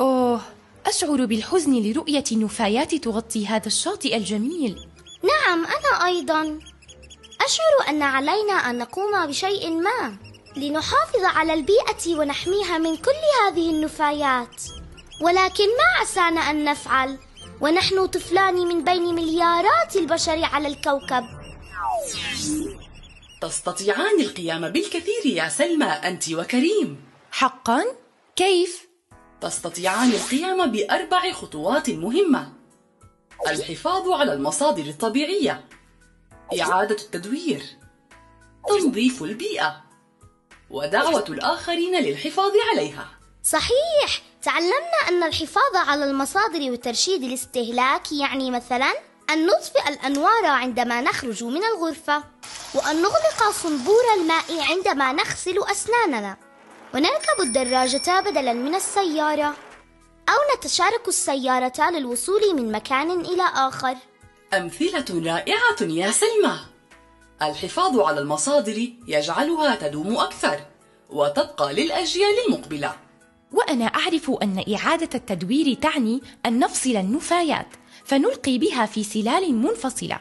أوه أشعر بالحزن لرؤية النفايات تغطي هذا الشاطئ الجميل. نعم أنا أيضا. أشعر أن علينا أن نقوم بشيء ما لنحافظ على البيئة ونحميها من كل هذه النفايات. ولكن ما عسانا أن نفعل؟ ونحن طفلان من بين مليارات البشر على الكوكب. تستطيعان القيام بالكثير يا سلمى أنت وكريم. حقا؟ كيف؟ تستطيعان القيام بأربع خطوات مهمة. الحفاظ على المصادر الطبيعية. إعادة التدوير. تنظيف البيئة. ودعوة الآخرين للحفاظ عليها. صحيح. تعلمنا أن الحفاظ على المصادر وترشيد الاستهلاك يعني مثلا أن نطفئ الأنوار عندما نخرج من الغرفة وأن نغلق صنبور الماء عندما نغسل أسناننا. ونركب الدراجة بدلا من السيارة أو نتشارك السيارة للوصول من مكان إلى آخر. أمثلة رائعة يا سلمى. الحفاظ على المصادر يجعلها تدوم أكثر وتبقى للأجيال المقبلة. وأنا أعرف أن إعادة التدوير تعني أن نفصل النفايات فنلقي بها في سلال منفصلة.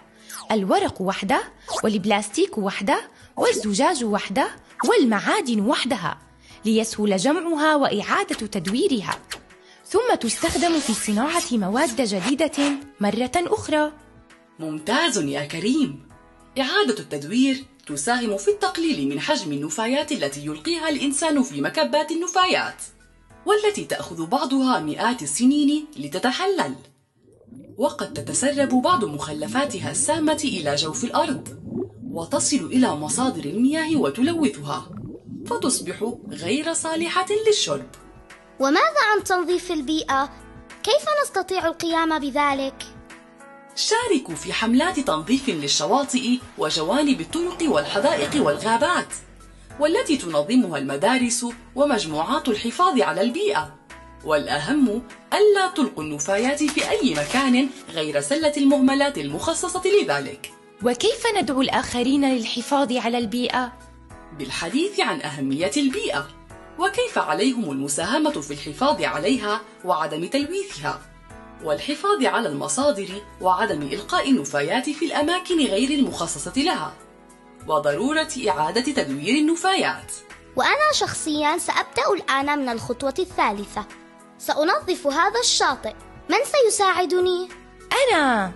الورق وحده والبلاستيك وحده والزجاج وحده والمعادن وحدها ليسهل جمعها وإعادة تدويرها. ثم تستخدم في صناعة مواد جديدة مرة أخرى. ممتاز يا كريم. إعادة التدوير تساهم في التقليل من حجم النفايات التي يلقيها الإنسان في مكبات النفايات والتي تأخذ بعضها مئات السنين لتتحلل. وقد تتسرب بعض مخلفاتها السامة إلى جوف الأرض وتصل إلى مصادر المياه وتلوثها فتصبح غير صالحة للشرب وماذا عن تنظيف البيئة؟ كيف نستطيع القيام بذلك؟ شاركوا في حملات تنظيف للشواطئ وجوانب الطرق والحدائق والغابات والتي تنظمها المدارس ومجموعات الحفاظ على البيئة والأهم ألا تلقوا النفايات في أي مكان غير سلة المهملات المخصصة لذلك. وكيف ندعو الآخرين للحفاظ على البيئة؟ بالحديث عن أهمية البيئة. وكيف عليهم المساهمة في الحفاظ عليها وعدم تلويثها؟ والحفاظ على المصادر وعدم إلقاء النفايات في الأماكن غير المخصصة لها. وضرورة إعادة تدوير النفايات. وأنا شخصيا سأبدأ الآن من الخطوة الثالثة. سأنظف هذا الشاطئ من سيساعدني؟ أنا